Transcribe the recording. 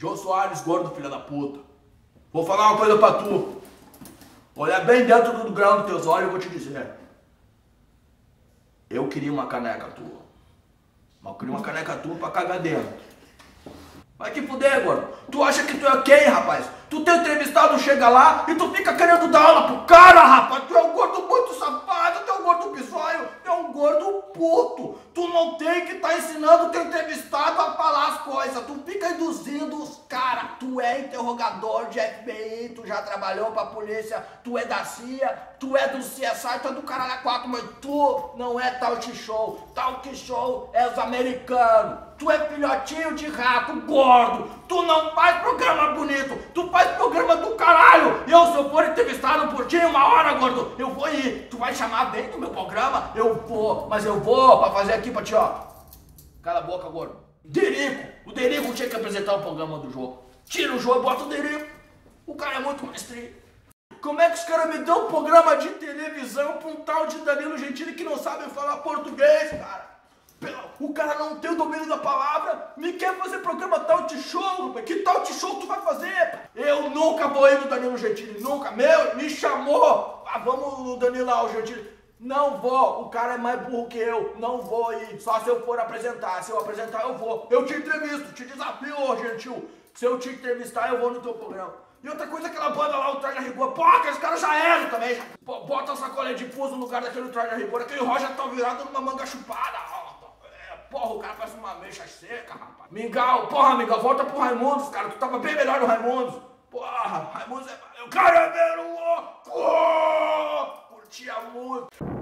Jô Soares, gordo, filha da puta. Vou falar uma coisa pra tu. Olha bem dentro do grão dos teus olhos, eu vou te dizer. Eu queria uma caneca tua. Mas eu queria uma caneca tua pra cagar dentro. Vai te fuder, gordo. Tu acha que tu é quem, rapaz? Tu tem entrevistado, chega lá e tu fica querendo dar aula pro cara, rapaz. Tu é um gordo muito safado, tu é um gordo bisonho, tu é um gordo puto. Tu não tem que estar tá ensinando teu entrevistado a falar as coisas. Tu fica induzindo os caras. Tu é interrogador de FBI, tu já trabalhou pra polícia, tu é da CIA, tu é do CSI, tu é do caralho 4, mas tu não é talk show. Talk show é os americanos. Tu é filhotinho de rato, gordo. Tu não faz programa bonito. Tu faz programa do caralho! Eu, se eu for entrevistado por ti uma hora, gordo, eu vou ir. Tu vai chamar bem no meu programa? Eu vou, mas eu vou pra fazer aqui pra ti, ó. Cala a boca, gordo. Derico! O Derico tinha que apresentar o programa do jogo. Tira o jogo e bota o Derico. O cara é muito mais Como é que os caras me dão um programa de televisão pra um tal de Danilo Gentili que não sabe falar português, cara? O cara não tem o domínio da palavra, me quer fazer programa talk show, que talk show tu vai fazer? Eu nunca vou ir no Danilo Gentili, nunca. Meu, me chamou, ah, vamos no Danilo o Gentili. Não vou, o cara é mais burro que eu, não vou ir, só se eu for apresentar. Se eu apresentar, eu vou. Eu te entrevisto, te desafio, ô gentil. Se eu te entrevistar, eu vou no teu programa. E outra coisa, aquela banda lá, o Traja Rigor, pô, aqueles caras já eram também. Já. Bota a sacolinha de pus no lugar daquele Traja Rigor, aquele Roger tá virado numa manga chupada, ó. Porra, o cara parece uma mecha seca, rapaz. Mingau, porra, Mingau, volta pro Raimundos, cara. Tu tava bem melhor no Raimundos. Porra, Raimundos é. O cara é louco! Curtia muito.